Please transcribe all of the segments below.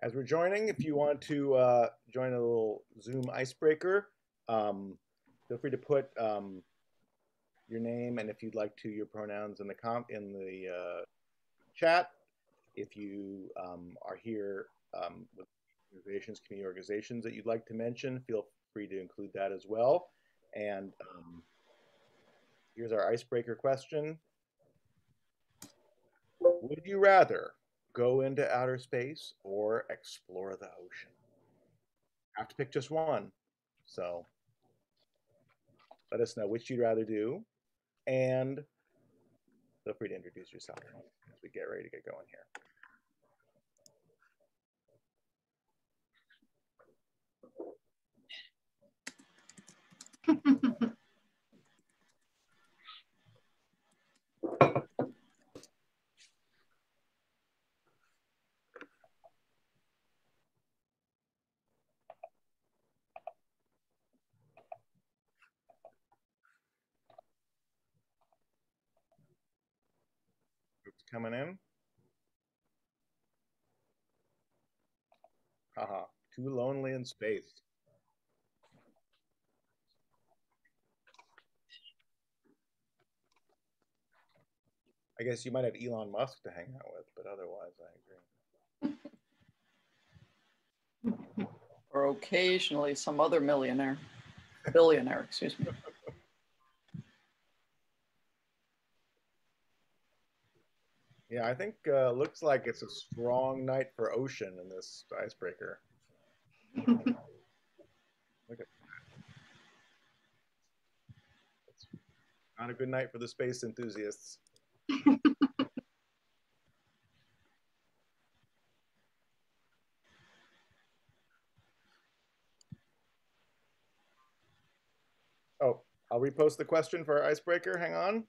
As we're joining, if you want to uh, join a little Zoom icebreaker, um, feel free to put um, your name and if you'd like to, your pronouns in the comp in the uh, chat. If you um, are here um, with organizations, community organizations that you'd like to mention, feel free to include that as well. And um, here's our icebreaker question. Would you rather go into outer space or explore the ocean? have to pick just one. So let us know which you'd rather do. And feel free to introduce yourself as we get ready to get going here. coming in. Haha, too lonely in space. I guess you might have Elon Musk to hang out with, but otherwise, I agree. or occasionally some other millionaire, billionaire, excuse me. Yeah, I think uh, looks like it's a strong night for ocean in this icebreaker. Look at that. It's not a good night for the space enthusiasts. oh, I'll repost the question for our icebreaker. Hang on.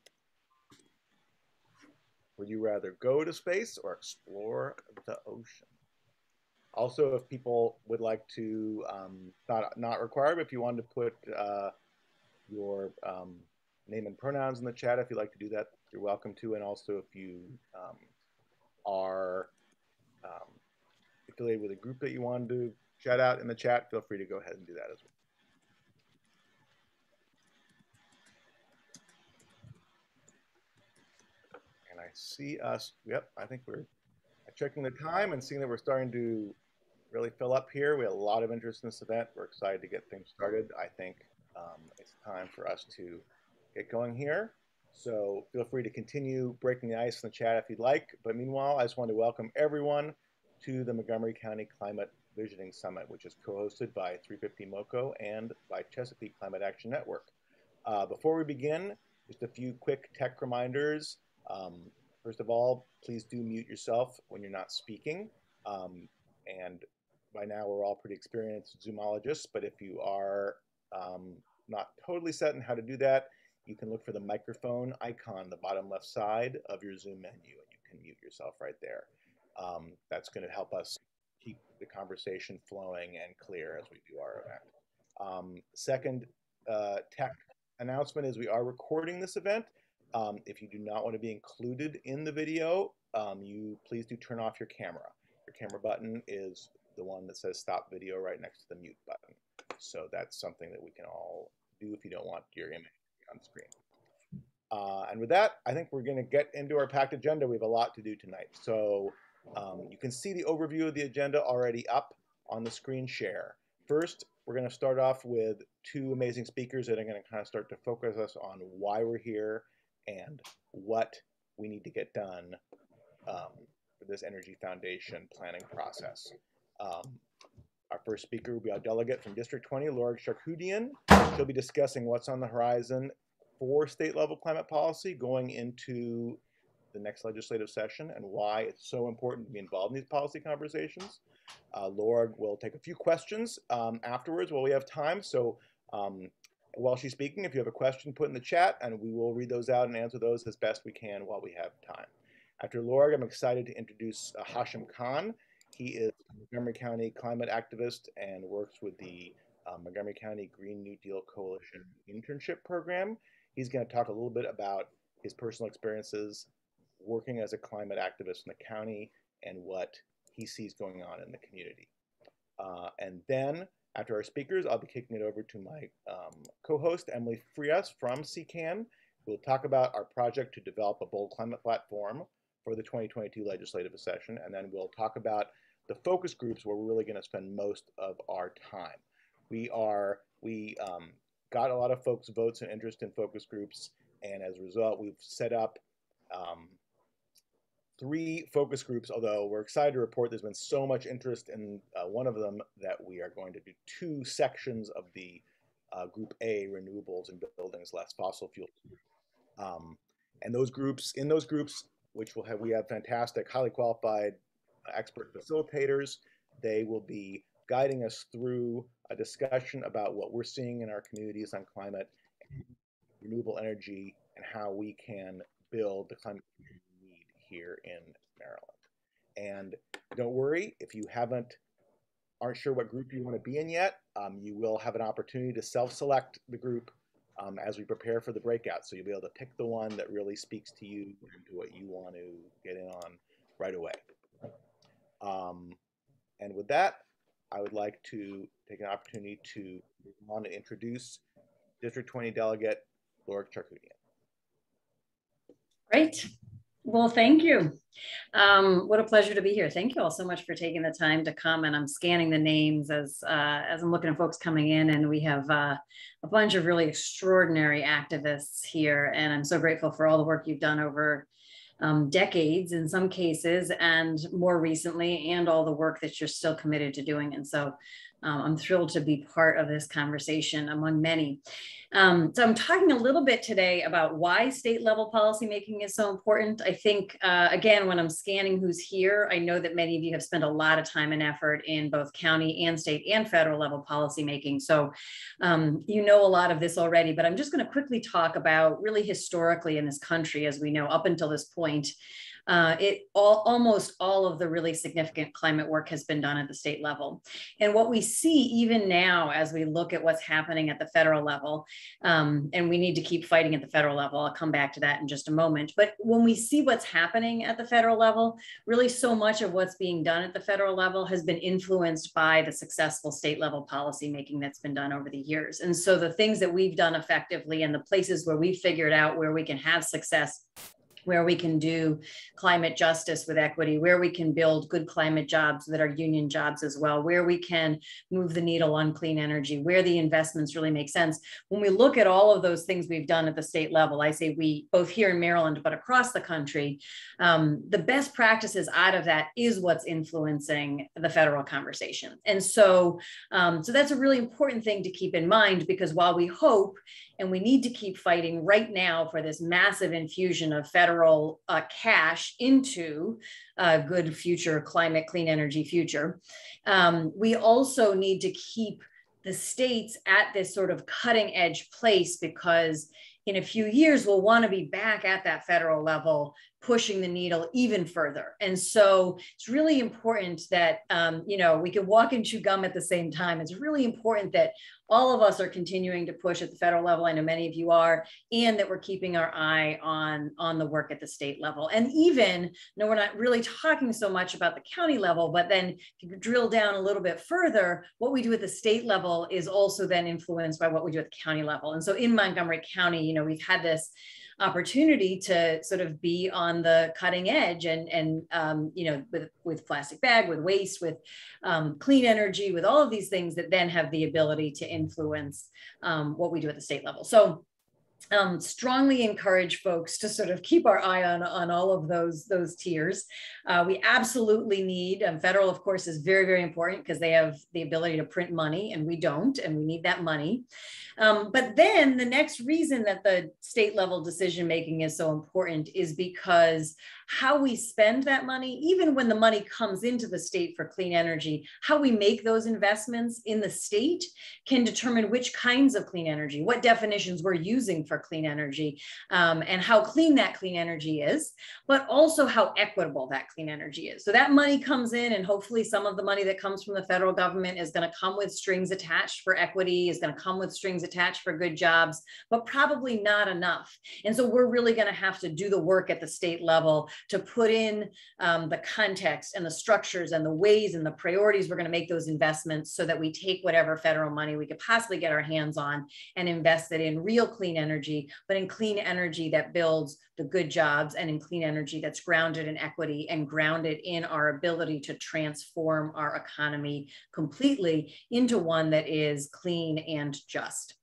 Would you rather go to space or explore the ocean? Also, if people would like to, um, not, not required, but if you wanted to put uh, your um, name and pronouns in the chat, if you'd like to do that, you're welcome to. And also, if you um, are um, affiliated with a group that you want to shout out in the chat, feel free to go ahead and do that as well. And I see us, yep, I think we're checking the time and seeing that we're starting to really fill up here. We have a lot of interest in this event. We're excited to get things started. I think um, it's time for us to get going here. So feel free to continue breaking the ice in the chat if you'd like. But meanwhile, I just want to welcome everyone to the Montgomery County Climate Visioning Summit, which is co-hosted by 350 MoCo and by Chesapeake Climate Action Network. Uh, before we begin, just a few quick tech reminders. Um, first of all, please do mute yourself when you're not speaking. Um, and by now, we're all pretty experienced Zoomologists, but if you are um, not totally set in how to do that, you can look for the microphone icon, the bottom left side of your Zoom menu, and you can mute yourself right there. Um, that's going to help us keep the conversation flowing and clear as we do our event. Um, second uh, tech announcement is we are recording this event. Um, if you do not want to be included in the video, um, you please do turn off your camera. Your camera button is the one that says stop video right next to the mute button. So that's something that we can all do if you don't want your image on screen. Uh, and with that, I think we're going to get into our packed agenda. We have a lot to do tonight. So um, you can see the overview of the agenda already up on the screen share. First, we're going to start off with two amazing speakers that are going to kind of start to focus us on why we're here and what we need to get done um, for this Energy Foundation planning process. Um, our first speaker will be our delegate from District 20, Lorig Charkoudian. She'll be discussing what's on the horizon for state level climate policy going into the next legislative session and why it's so important to be involved in these policy conversations. Uh, Laura will take a few questions um, afterwards while we have time. So um, while she's speaking, if you have a question, put in the chat and we will read those out and answer those as best we can while we have time. After Lorig, I'm excited to introduce uh, Hasham Khan. He is a Montgomery County climate activist and works with the uh, Montgomery County Green New Deal Coalition internship program. He's going to talk a little bit about his personal experiences working as a climate activist in the county and what he sees going on in the community. Uh, and then after our speakers, I'll be kicking it over to my um, co-host, Emily Frias from CCAN. We'll talk about our project to develop a bold climate platform for the 2022 legislative session, and then we'll talk about the focus groups where we're really going to spend most of our time. We are we um, got a lot of folks' votes and interest in focus groups, and as a result, we've set up um, three focus groups. Although we're excited to report there's been so much interest in uh, one of them that we are going to do two sections of the uh, Group A, renewables and buildings less fossil fuel. Um, and those groups, in those groups, which will have we have fantastic, highly qualified expert facilitators. They will be guiding us through a discussion about what we're seeing in our communities on climate, renewable energy, and how we can build the climate here in Maryland. And don't worry, if you haven't aren't sure what group you want to be in yet, um, you will have an opportunity to self-select the group um, as we prepare for the breakout. So you'll be able to pick the one that really speaks to you and to what you want to get in on right away. Um, and with that, I would like to take an opportunity to want to introduce District 20 Delegate Lorig Charkoudian. Great. Well, thank you. Um, what a pleasure to be here. Thank you all so much for taking the time to come. And I'm scanning the names as uh, as I'm looking at folks coming in, and we have uh, a bunch of really extraordinary activists here. And I'm so grateful for all the work you've done over um, decades in some cases, and more recently, and all the work that you're still committed to doing. And so um, I'm thrilled to be part of this conversation among many. Um, so I'm talking a little bit today about why state level policymaking is so important. I think, uh, again, when I'm scanning who's here, I know that many of you have spent a lot of time and effort in both county and state and federal level policymaking. So um, you know a lot of this already, but I'm just going to quickly talk about really historically in this country, as we know up until this point, uh, it all, almost all of the really significant climate work has been done at the state level. And what we see even now as we look at what's happening at the federal level, um, and we need to keep fighting at the federal level, I'll come back to that in just a moment. But when we see what's happening at the federal level, really so much of what's being done at the federal level has been influenced by the successful state level policy making that's been done over the years. And so the things that we've done effectively and the places where we've figured out where we can have success where we can do climate justice with equity, where we can build good climate jobs that are union jobs as well, where we can move the needle on clean energy, where the investments really make sense. When we look at all of those things we've done at the state level, I say we both here in Maryland, but across the country, um, the best practices out of that is what's influencing the federal conversation. And so, um, so that's a really important thing to keep in mind because while we hope and we need to keep fighting right now for this massive infusion of federal uh, cash into a good future climate, clean energy future. Um, we also need to keep the states at this sort of cutting edge place because in a few years we'll want to be back at that federal level pushing the needle even further. And so it's really important that, um, you know, we can walk and chew gum at the same time. It's really important that all of us are continuing to push at the federal level. I know many of you are, and that we're keeping our eye on, on the work at the state level. And even, no, we're not really talking so much about the county level, but then if you drill down a little bit further, what we do at the state level is also then influenced by what we do at the county level. And so in Montgomery County, you know, we've had this opportunity to sort of be on the cutting edge and and um, you know with with plastic bag with waste with um, clean energy with all of these things that then have the ability to influence um, what we do at the state level. So um, strongly encourage folks to sort of keep our eye on, on all of those, those tiers. Uh, we absolutely need, um, federal of course is very, very important because they have the ability to print money and we don't, and we need that money. Um, but then the next reason that the state level decision making is so important is because how we spend that money, even when the money comes into the state for clean energy, how we make those investments in the state can determine which kinds of clean energy, what definitions we're using for clean energy um, and how clean that clean energy is, but also how equitable that clean energy is. So that money comes in, and hopefully, some of the money that comes from the federal government is going to come with strings attached for equity, is going to come with strings attached for good jobs, but probably not enough. And so we're really going to have to do the work at the state level to put in um, the context and the structures and the ways and the priorities we're going to make those investments so that we take whatever federal money we could possibly get our hands on and invest it in real clean energy, but in clean energy that builds the good jobs and in clean energy that's grounded in equity and grounded in our ability to transform our economy completely into one that is clean and just.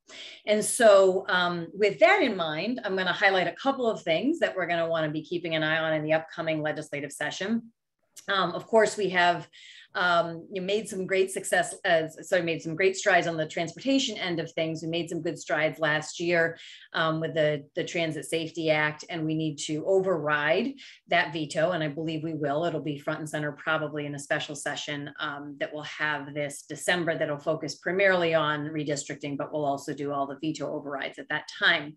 And so, um, with that in mind, I'm going to highlight a couple of things that we're going to want to be keeping an eye on in the upcoming legislative session. Um, of course, we have um, you made some great success, uh, sorry, made some great strides on the transportation end of things. We made some good strides last year um, with the, the Transit Safety Act, and we need to override that veto, and I believe we will. It'll be front and center probably in a special session um, that will have this December that'll focus primarily on redistricting, but we'll also do all the veto overrides at that time.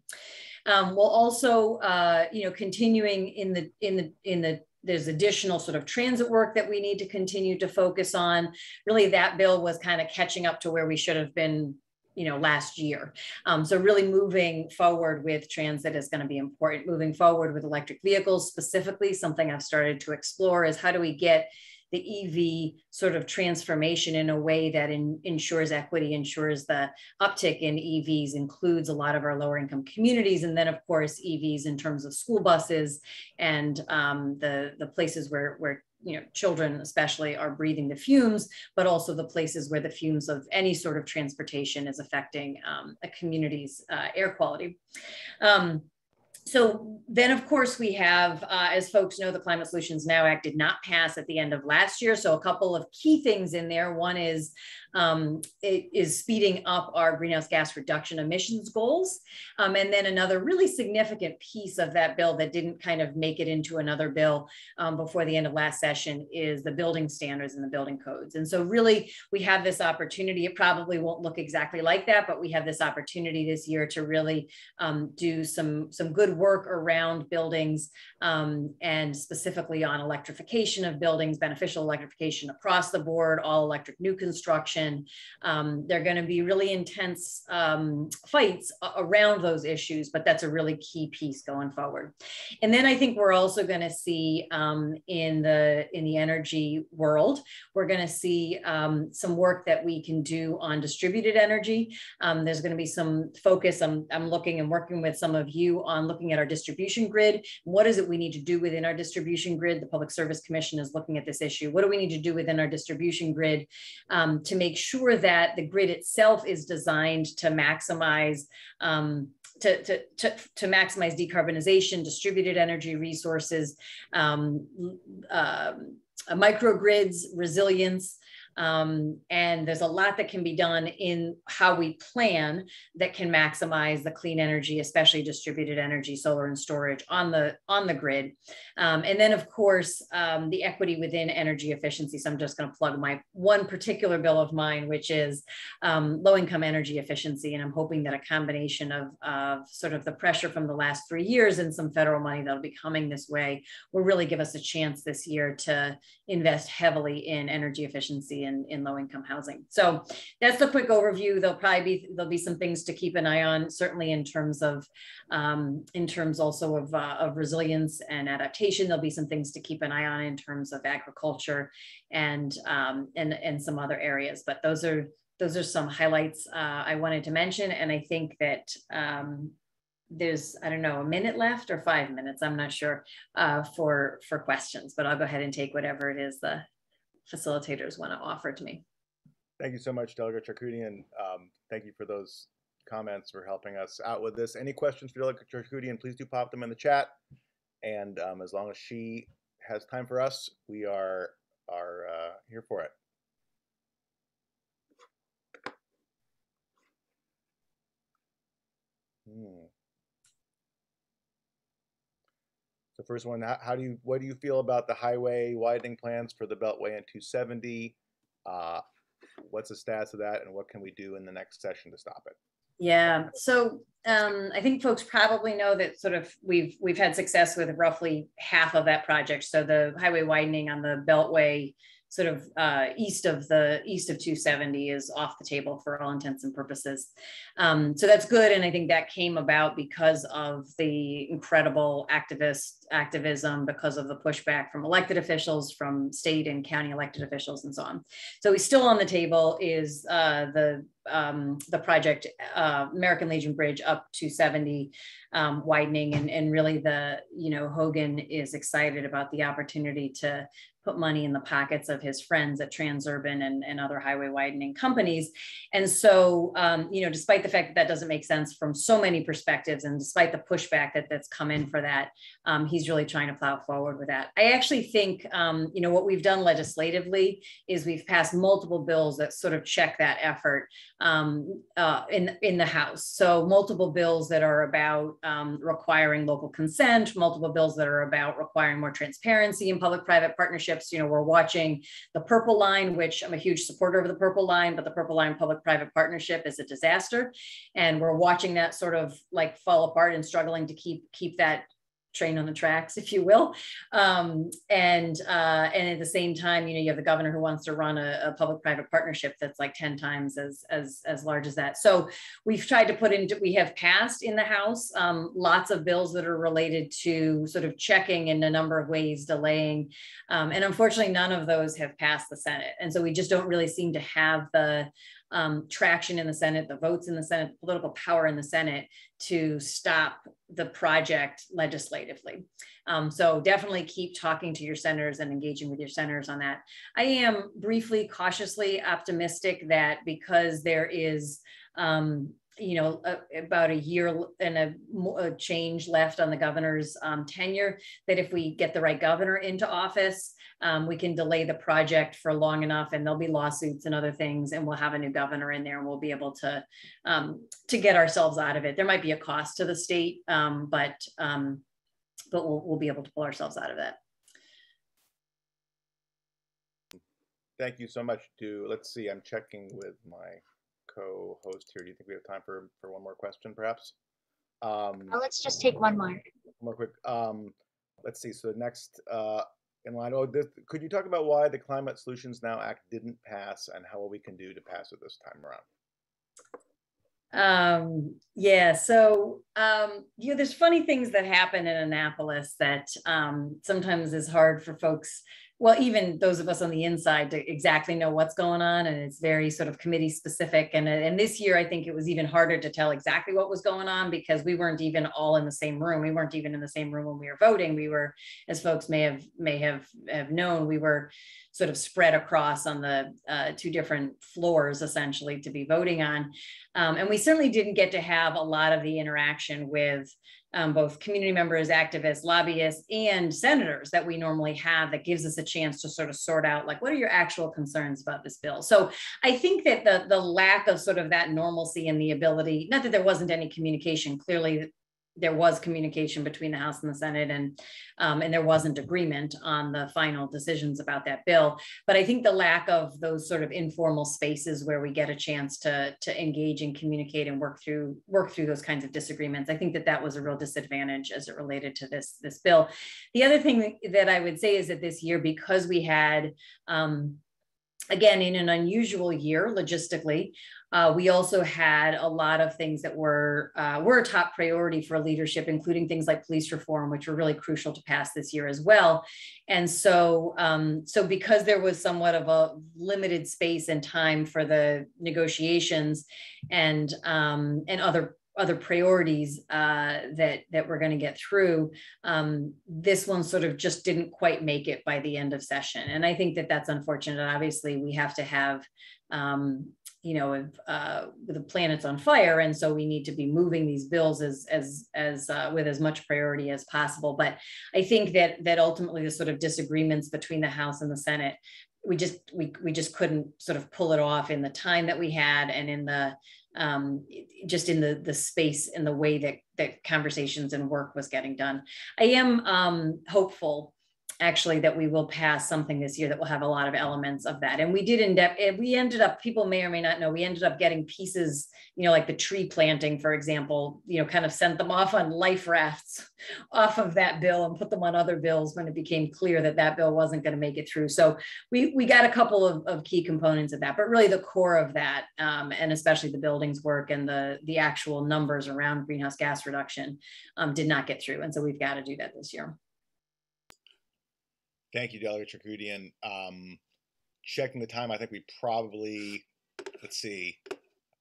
Um, we'll also, uh, you know, continuing in the in the in the there's additional sort of transit work that we need to continue to focus on. Really, that bill was kind of catching up to where we should have been you know last year um, so really moving forward with transit is going to be important moving forward with electric vehicles specifically something i've started to explore is how do we get the EV sort of transformation in a way that in, ensures equity, ensures the uptick in EVs, includes a lot of our lower income communities. And then, of course, EVs in terms of school buses and um, the, the places where, where you know children especially are breathing the fumes but also the places where the fumes of any sort of transportation is affecting um, a community's uh, air quality um, so then, of course, we have, uh, as folks know, the Climate Solutions Now Act did not pass at the end of last year. So a couple of key things in there. One is um, it is speeding up our greenhouse gas reduction emissions goals. Um, and then another really significant piece of that bill that didn't kind of make it into another bill um, before the end of last session is the building standards and the building codes. And so really we have this opportunity. It probably won't look exactly like that, but we have this opportunity this year to really um, do some, some good work around buildings um, and specifically on electrification of buildings, beneficial electrification across the board, all electric new construction. Um, they're going to be really intense um, fights around those issues, but that's a really key piece going forward. And then I think we're also going to see um, in the in the energy world, we're going to see um, some work that we can do on distributed energy. Um, there's going to be some focus. I'm, I'm looking and working with some of you on looking at our distribution grid. What is it we need to do within our distribution grid? The Public Service Commission is looking at this issue. What do we need to do within our distribution grid um, to make sure that the grid itself is designed to maximize um, to, to, to, to, maximize decarbonization, distributed energy resources, um, uh, microgrids, resilience, um, and there's a lot that can be done in how we plan that can maximize the clean energy, especially distributed energy, solar and storage on the on the grid. Um, and then, of course, um, the equity within energy efficiency. So I'm just going to plug my one particular bill of mine, which is um, low income energy efficiency. And I'm hoping that a combination of, of sort of the pressure from the last three years and some federal money that'll be coming this way will really give us a chance this year to invest heavily in energy efficiency in, in low income housing. So that's the quick overview. There'll probably be, there'll be some things to keep an eye on, certainly in terms of, um, in terms also of, uh, of resilience and adaptation. There'll be some things to keep an eye on in terms of agriculture and, um, and, and some other areas, but those are, those are some highlights uh, I wanted to mention. And I think that um, there's I don't know a minute left or five minutes I'm not sure uh, for for questions but I'll go ahead and take whatever it is the facilitators want to offer to me. Thank you so much, Delegate Charkoudian. Um, thank you for those comments for helping us out with this. Any questions for Delegate Charkoudian, please do pop them in the chat. And um, as long as she has time for us, we are, are uh, here for it. Hmm. The first one, how, how, do you, what do you feel about the highway widening plans for the Beltway and 270? Uh, what's the status of that and what can we do in the next session to stop it? Yeah. So um, I think folks probably know that sort of we've we've had success with roughly half of that project. So the highway widening on the Beltway sort of uh, east of the east of 270 is off the table for all intents and purposes. Um, so that's good, and I think that came about because of the incredible activist activism, because of the pushback from elected officials, from state and county elected officials, and so on. So we still on the table is uh, the um, the project uh, American Legion Bridge up to 70 um, widening and, and really the you know Hogan is excited about the opportunity to put money in the pockets of his friends at Transurban and, and other highway widening companies. And so, um, you know, despite the fact that that doesn't make sense from so many perspectives, and despite the pushback that that's come in for that, um, he's really trying to plow forward with that. I actually think, um, you know, what we've done legislatively is we've passed multiple bills that sort of check that effort um, uh, in in the House. So multiple bills that are about um, requiring local consent, multiple bills that are about requiring more transparency in public-private partnerships partnerships. You know, we're watching the Purple Line, which I'm a huge supporter of the Purple Line, but the Purple Line public-private partnership is a disaster, and we're watching that sort of like fall apart and struggling to keep keep that train on the tracks, if you will. Um, and uh, and at the same time, you know, you have the governor who wants to run a, a public-private partnership that's like 10 times as, as, as large as that. So we've tried to put into, we have passed in the House um, lots of bills that are related to sort of checking in a number of ways, delaying. Um, and unfortunately, none of those have passed the Senate. And so we just don't really seem to have the um, traction in the Senate, the votes in the Senate, political power in the Senate to stop the project legislatively. Um, so definitely keep talking to your senators and engaging with your senators on that. I am briefly, cautiously optimistic that because there is um, you know, about a year and a, a, change left on the governor's um, tenure, that if we get the right governor into office, um, we can delay the project for long enough and there'll be lawsuits and other things and we'll have a new governor in there and we'll be able to um, to get ourselves out of it. There might be a cost to the state, um, but um, but we'll, we'll be able to pull ourselves out of that. Thank you so much. To let's see, I'm checking with my co-host here. Do you think we have time for for one more question, perhaps? Um, oh, let's just take one more. More quick. Um, let's see. So next uh, in line, oh, this, could you talk about why the Climate Solutions Now Act didn't pass and how we can do to pass it this time around? Um, yeah, so um, you know, there's funny things that happen in Annapolis that um, sometimes is hard for folks well, even those of us on the inside to exactly know what's going on. And it's very sort of committee specific. And, and this year, I think it was even harder to tell exactly what was going on because we weren't even all in the same room. We weren't even in the same room when we were voting. We were, as folks may have may have, have known, we were sort of spread across on the uh, two different floors essentially to be voting on. Um, and we certainly didn't get to have a lot of the interaction with um, both community members, activists, lobbyists, and senators that we normally have that gives us a chance to sort of sort out like what are your actual concerns about this bill. So I think that the the lack of sort of that normalcy and the ability, not that there wasn't any communication, clearly there was communication between the House and the Senate, and um, and there wasn't agreement on the final decisions about that bill. But I think the lack of those sort of informal spaces where we get a chance to to engage and communicate and work through work through those kinds of disagreements, I think that that was a real disadvantage as it related to this this bill. The other thing that I would say is that this year, because we had um, again in an unusual year logistically uh, we also had a lot of things that were uh, were a top priority for leadership, including things like police reform, which were really crucial to pass this year as well. And so, um, so because there was somewhat of a limited space and time for the negotiations and um, and other other priorities uh, that that we're going to get through. Um, this one sort of just didn't quite make it by the end of session, and I think that that's unfortunate. Obviously, we have to have um, you know, uh, the planet's on fire, and so we need to be moving these bills as as as uh, with as much priority as possible. But I think that that ultimately the sort of disagreements between the House and the Senate, we just we we just couldn't sort of pull it off in the time that we had and in the um, just in the the space and the way that that conversations and work was getting done. I am um, hopeful actually that we will pass something this year that will have a lot of elements of that. And we did end up, we ended up, people may or may not know, we ended up getting pieces, you know, like the tree planting, for example, you know, kind of sent them off on life rafts off of that bill and put them on other bills when it became clear that that bill wasn't going to make it through. So we, we got a couple of, of key components of that, but really the core of that, um, and especially the buildings work and the, the actual numbers around greenhouse gas reduction um, did not get through. And so we've got to do that this year. Thank you, Delegate Charkoudian. Um, checking the time, I think we probably, let's see,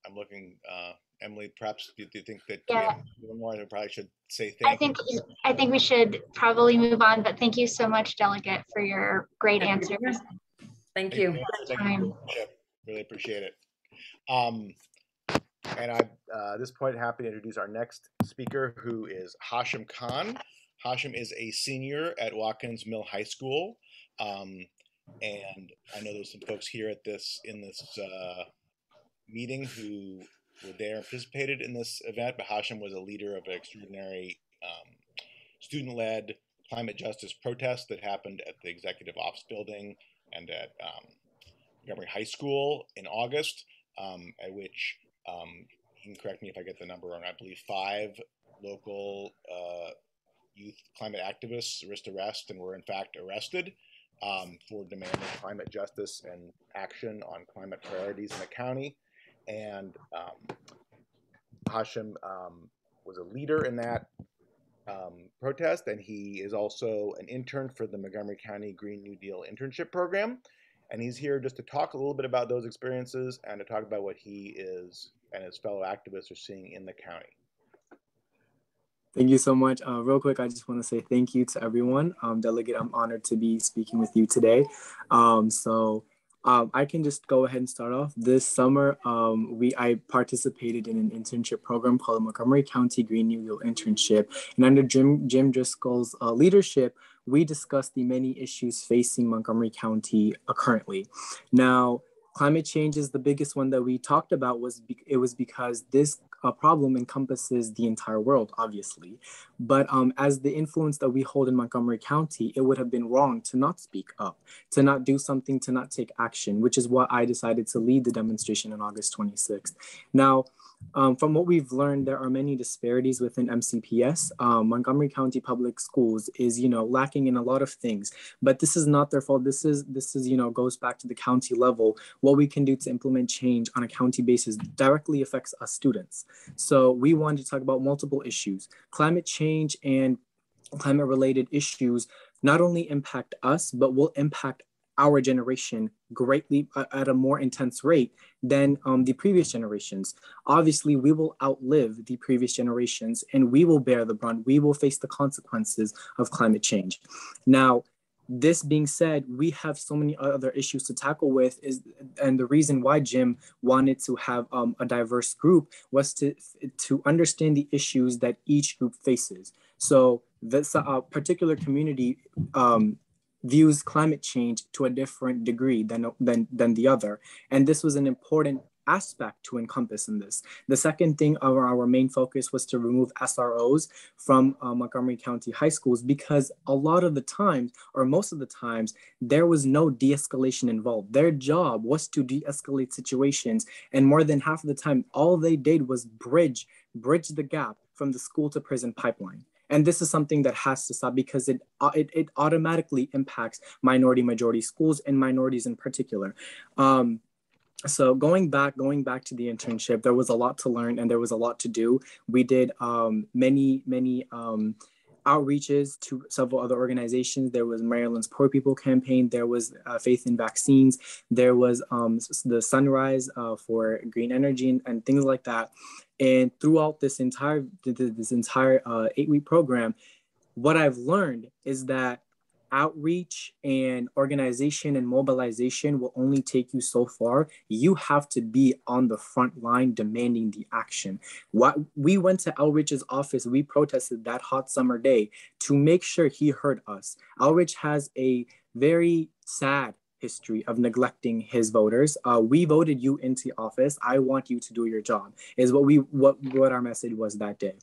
I'm looking, uh, Emily, perhaps do, do you think that yeah. one more, I probably should say thank I think, you. I think we should probably move on, but thank you so much, Delegate, for your great thank answers. You. Thank you. Thank you. Really appreciate it. Um, and I, uh, at this point, happy to introduce our next speaker, who is Hasham Khan. Hasham is a senior at Watkins Mill High School, um, and I know there's some folks here at this in this uh, meeting who were there and participated in this event. But Hasham was a leader of an extraordinary um, student-led climate justice protest that happened at the Executive Office Building and at um, Montgomery High School in August, um, at which um, you can correct me if I get the number wrong. I believe five local uh, youth climate activists risked arrest and were in fact arrested um, for demanding climate justice and action on climate priorities in the county. And um, Hasham um, was a leader in that um, protest, and he is also an intern for the Montgomery County Green New Deal internship program. And he's here just to talk a little bit about those experiences and to talk about what he is and his fellow activists are seeing in the county. Thank you so much. Uh, real quick, I just want to say thank you to everyone. Um, Delegate, I'm honored to be speaking with you today. Um, so um, I can just go ahead and start off. This summer, um, we I participated in an internship program called the Montgomery County Green New Deal Internship. And under Jim, Jim Driscoll's uh, leadership, we discussed the many issues facing Montgomery County uh, currently. Now, climate change is the biggest one that we talked about was it was because this uh, problem encompasses the entire world obviously. But um, as the influence that we hold in montgomery county it would have been wrong to not speak up to not do something to not take action which is what i decided to lead the demonstration on august 26th now um, from what we've learned, there are many disparities within MCPS. Um, Montgomery County Public Schools is, you know, lacking in a lot of things, but this is not their fault. This is, this is, you know, goes back to the county level. What we can do to implement change on a county basis directly affects us students. So we wanted to talk about multiple issues, climate change and climate related issues not only impact us, but will impact our generation greatly uh, at a more intense rate than um, the previous generations. Obviously, we will outlive the previous generations and we will bear the brunt. We will face the consequences of climate change. Now, this being said, we have so many other issues to tackle with is, and the reason why Jim wanted to have um, a diverse group was to, to understand the issues that each group faces. So this uh, particular community um, views climate change to a different degree than, than, than the other. And this was an important aspect to encompass in this. The second thing of our main focus was to remove SROs from uh, Montgomery County high schools because a lot of the times, or most of the times, there was no de-escalation involved. Their job was to de-escalate situations. And more than half of the time, all they did was bridge, bridge the gap from the school to prison pipeline. And this is something that has to stop because it, uh, it, it automatically impacts minority majority schools and minorities in particular. Um, so going back going back to the internship there was a lot to learn and there was a lot to do we did um, many many um, outreaches to several other organizations. There was Maryland's Poor People Campaign. There was uh, Faith in Vaccines. There was um, the Sunrise uh, for green energy and, and, things like that. And throughout this entire this entire uh, eight week program, what I've learned is that outreach and organization and mobilization will only take you so far. You have to be on the front line demanding the action. What we went to Elrich's office, we protested that hot summer day to make sure he heard us. Elrich has a very sad history of neglecting his voters. Uh, we voted you into office. I want you to do your job. Is what we what what our message was that day.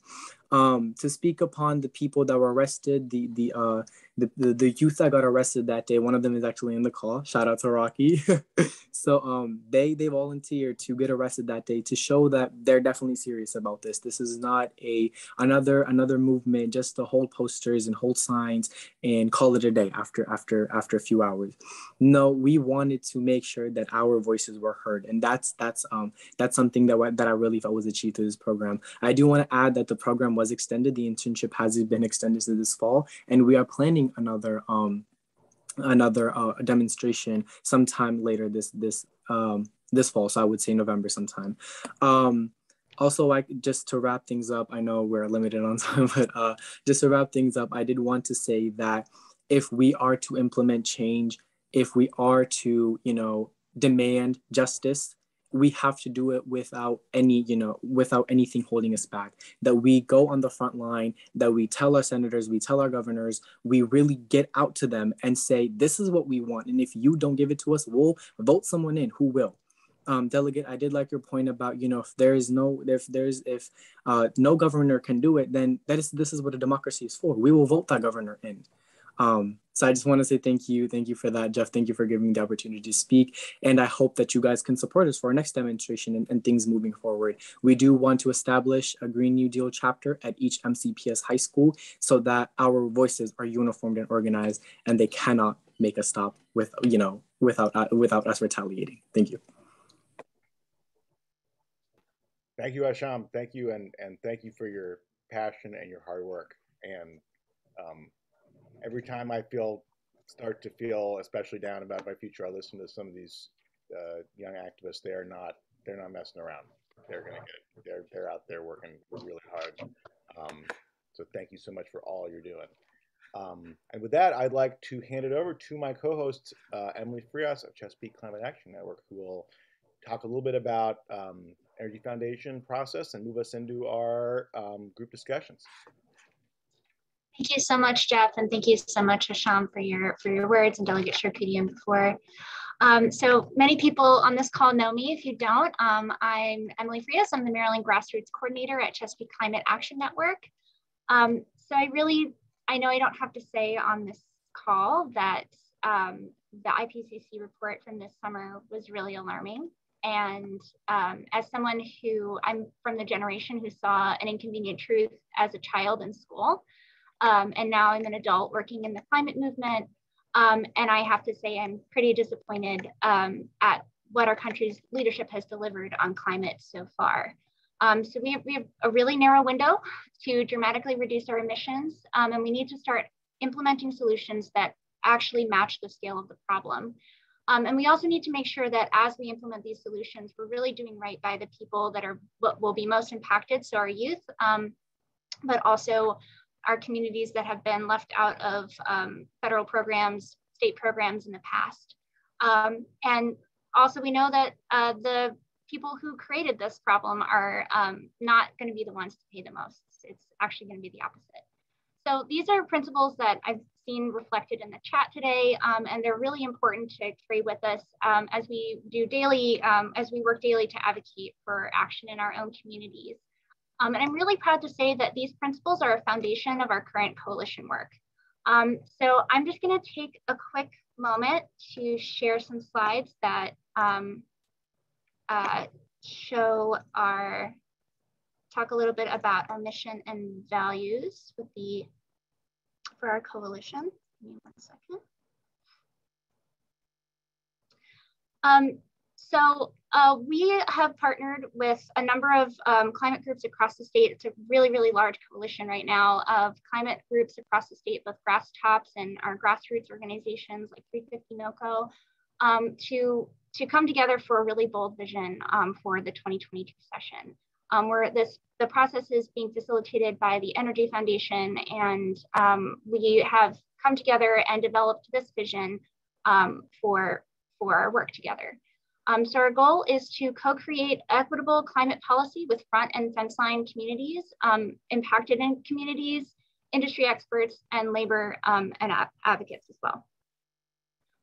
Um, to speak upon the people that were arrested, the the uh, the, the, the youth that got arrested that day, one of them is actually in the call. Shout out to Rocky. so um, they they volunteered to get arrested that day to show that they're definitely serious about this. This is not a another another movement just to hold posters and hold signs and call it a day after after after a few hours. No, we wanted to make sure that our voices were heard, and that's that's um that's something that that I really felt was achieved through this program. I do want to add that the program was extended. The internship has been extended to this fall, and we are planning another um another uh, demonstration sometime later this this um this fall. So I would say November sometime. Um, also like just to wrap things up i know we're limited on time but uh, just to wrap things up i did want to say that if we are to implement change if we are to you know demand justice we have to do it without any you know without anything holding us back. That we go on the front line that we tell our senators we tell our governors we really get out to them and say this is what we want. And if you don't give it to us we'll vote someone in who will. Um, delegate i did like your point about you know if there is no if there's if uh, no governor can do it then that is this is what a democracy is for. We will vote that governor in um, so I just want to say thank you. Thank you for that, Jeff. Thank you for giving me the opportunity to speak. And I hope that you guys can support us for our next demonstration and, and things moving forward. We do want to establish a Green New Deal chapter at each MCPS high school so that our voices are uniformed and organized and they cannot make us stop with, you know, without, uh, without us retaliating. Thank you. Thank you, Hasham. Thank you, and and thank you for your passion and your hard work. And um, every time I feel start to feel especially down about my future, I listen to some of these uh, young activists. They are not they're not messing around. They're gonna get they're they're out there working really hard. Um, so thank you so much for all you're doing. Um, and with that, I'd like to hand it over to my co-host uh, Emily Frias of Chesapeake Climate Action Network, who will talk a little bit about um, Energy Foundation process and move us into our um, group discussions. Thank you so much, Jeff, and thank you so much, Hasham, for your for your words and Delegate Charkoudian before. Um, so many people on this call know me. If you don't, um, I'm Emily Frias. I'm the Maryland Grassroots Coordinator at Chesapeake Climate Action Network. Um, so I really, I know I don't have to say on this call that um, the IPCC report from this summer was really alarming. And um, as someone who, I'm from the generation who saw an inconvenient truth as a child in school, um, and now I'm an adult working in the climate movement. Um, and I have to say, I'm pretty disappointed um, at what our country's leadership has delivered on climate so far. Um, so we have, we have, a really narrow window to dramatically reduce our emissions, um, and we need to start implementing solutions that actually match the scale of the problem. Um, and we also need to make sure that as we implement these solutions, we're really doing right by the people that are what will be most impacted, so our youth, but also our communities that have been left out of um, federal programs, state programs in the past. Um, and also we know that uh, the people who created this problem are um, not gonna be the ones to pay the most. It's actually gonna be the opposite. So these are principles that I've seen reflected in the chat today, um, and they're really important to carry with us um, as we do daily, um, as we work daily to advocate for action in our own communities. Um, and I'm really proud to say that these principles are a foundation of our current coalition work. Um, so I'm just gonna take a quick moment to share some slides that um, uh, show our, talk a little bit about our mission and values with the, for our coalition. Give me one second. Um, so uh, we have partnered with a number of um, climate groups across the state. It's a really, really large coalition right now of climate groups across the state, both grass tops and our grassroots organizations like 350 MoCo, um, to, to come together for a really bold vision um, for the 2022 session. Um, where this the process is being facilitated by the Energy Foundation, and um, we have come together and developed this vision um, for for our work together. Um, so our goal is to co-create equitable climate policy with front and fence line communities, um, impacted in communities, industry experts, and labor um, and advocates as well.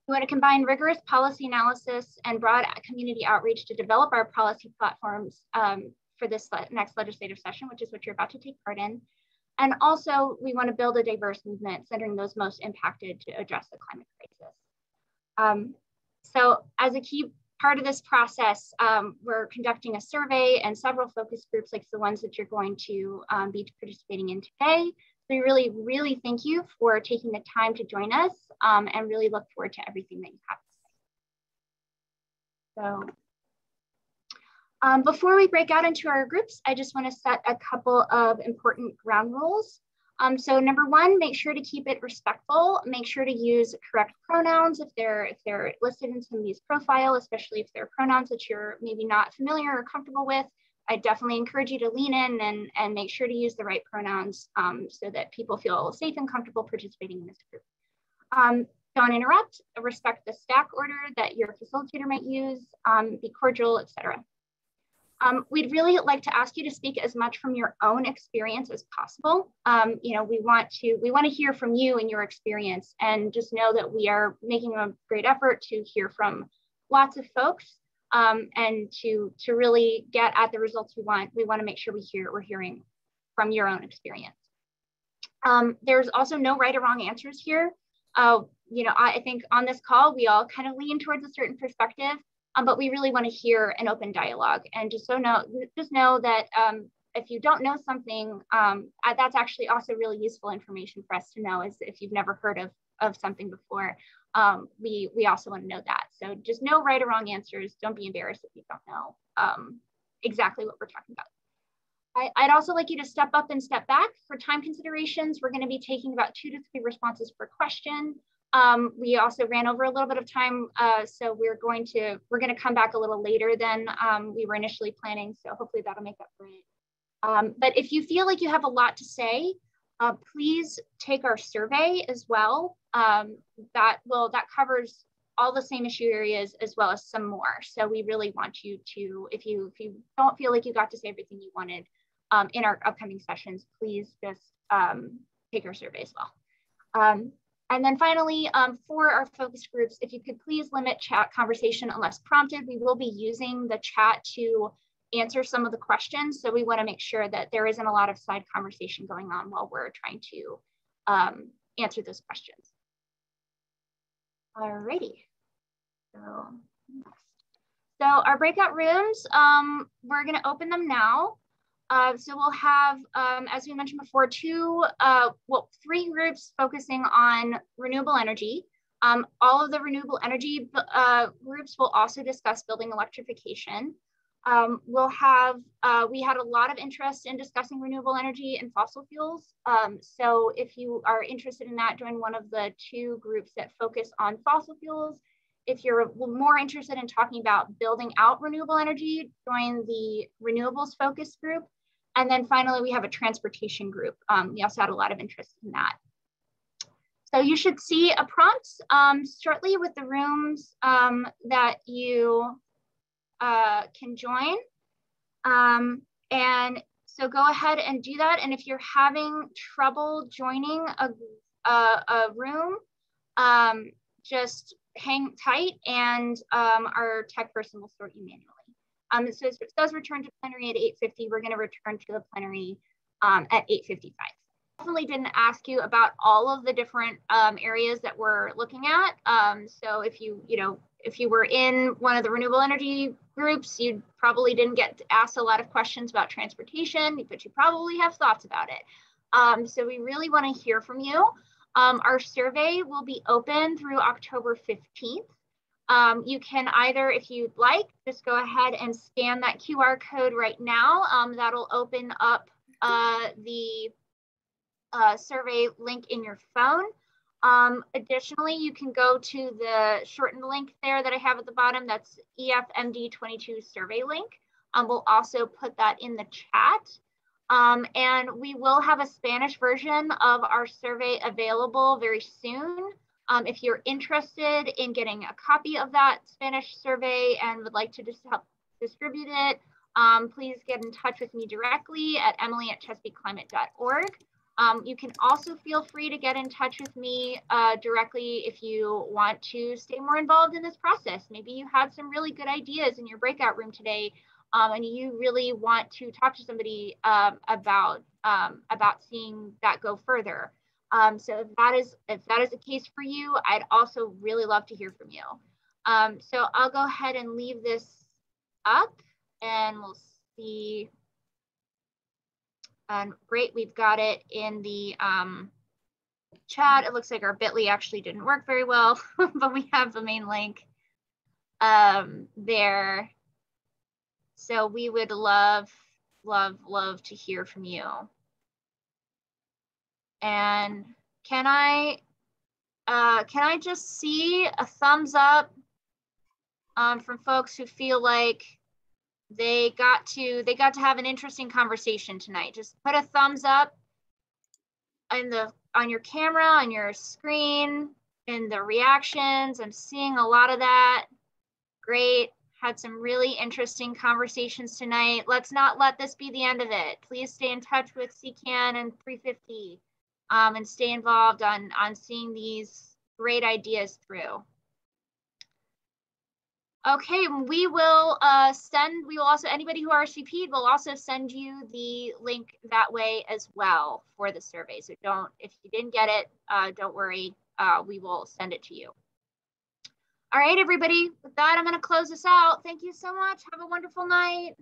We want to combine rigorous policy analysis and broad community outreach to develop our policy platforms um, for this le next legislative session, which is what you're about to take part in. And also we wanna build a diverse movement centering those most impacted to address the climate crisis. Um, so as a key part of this process, um, we're conducting a survey and several focus groups like the ones that you're going to um, be participating in today. So we really, really thank you for taking the time to join us um, and really look forward to everything that you have to say. So um, before we break out into our groups, I just wanna set a couple of important ground rules. Um, so number one, make sure to keep it respectful. Make sure to use correct pronouns if they're if they're listed in somebody's profile, especially if they're pronouns that you're maybe not familiar or comfortable with. I definitely encourage you to lean in and, and make sure to use the right pronouns um, so that people feel safe and comfortable participating in this group. Um, don't interrupt, respect the stack order that your facilitator might use, um, be cordial, etc. Um, we'd really like to ask you to speak as much from your own experience as possible. Um, you know, we want to we want to hear from you and your experience, and just know that we are making a great effort to hear from lots of folks um, and to to really get at the results we want. We want to make sure we hear we're hearing from your own experience. Um, there's also no right or wrong answers here. Uh, you know, I, I think on this call we all kind of lean towards a certain perspective um, but we really want to hear an open dialogue. And just so know, just know that um, if you don't know something, um, that's actually also really useful information for us to know. Is if you've never heard of of something before, um, we we also want to know that. So just no right or wrong answers. Don't be embarrassed if you don't know um, exactly what we're talking about. I, would also like you to step up and step back for time considerations. We're going to be taking about two to three responses per question. Um, we also ran over a little bit of time, uh, so we're going to we're going to come back a little later than um, we were initially planning. So hopefully that'll make up for it. Um, but if you feel like you have a lot to say, uh, please take our survey as well. Um, that will that covers all the same issue areas as well as some more. So we really want you to, if you if you don't feel like you got to say everything you wanted um, in our upcoming sessions, please just um, take our survey as well. And then finally, um, for our focus groups, if you could please limit chat conversation unless prompted, we will be using the chat to answer some of the questions. So we wanna make sure that there isn't a lot of side conversation going on while we're trying to um, answer those questions. Alrighty, so So our breakout rooms, um, we're gonna open them now. Uh, so we'll have, um, as we mentioned before, two, uh, well, three groups focusing on renewable energy. Um, all of the renewable energy uh, groups will also discuss building electrification. Um, we'll have, uh, we had a lot of interest in discussing renewable energy and fossil fuels. Um, so if you are interested in that, join one of the two groups that focus on fossil fuels. If you're more interested in talking about building out renewable energy, join the renewables focus group. And then finally, we have a transportation group. Um, we also had a lot of interest in that. So you should see a prompt um, shortly with the rooms um, that you uh, can join. Um, and so go ahead and do that. And if you're having trouble joining a, a, a room, um, just hang tight and um, our tech person will sort you manually. Um, so it does return to plenary at 8.50. We're gonna return to the plenary um, at 8.55. Definitely didn't ask you about all of the different um, areas that we're looking at. Um, so if you, you know, if you were in one of the renewable energy groups, you probably didn't get asked a lot of questions about transportation, but you probably have thoughts about it. Um, so we really wanna hear from you. Um, our survey will be open through October 15th. Um, you can either, if you'd like, just go ahead and scan that QR code right now. Um, that'll open up uh, the uh, survey link in your phone. Um, additionally, you can go to the shortened link there that I have at the bottom. That's EFMD22 survey link. Um, we'll also put that in the chat. Um, and we will have a Spanish version of our survey available very soon. Um, if you're interested in getting a copy of that Spanish survey and would like to just help distribute it, um, please get in touch with me directly at emily at chesapeakeclimate.org. Um, you can also feel free to get in touch with me uh, directly if you want to stay more involved in this process. Maybe you had some really good ideas in your breakout room today um, and you really want to talk to somebody um, about um, about seeing that go further. Um, so if that is if that is the case for you, I'd also really love to hear from you. Um, so I'll go ahead and leave this up, and we'll see. And great, we've got it in the um, chat. It looks like our Bitly actually didn't work very well, but we have the main link um, there. So we would love, love, love to hear from you. And can I, uh, can I just see a thumbs up um, from folks who feel like they got to they got to have an interesting conversation tonight? Just put a thumbs up in the on your camera, on your screen, in the reactions. I'm seeing a lot of that. Great. Had some really interesting conversations tonight. Let's not let this be the end of it. Please stay in touch with CCAN and 350 um, and stay involved on, on seeing these great ideas through. Okay, we will uh, send, we will also, anybody who RSVP'd will also send you the link that way as well for the survey. So don't, if you didn't get it, uh, don't worry, uh, we will send it to you. All right, everybody, with that, I'm gonna close this out. Thank you so much. Have a wonderful night.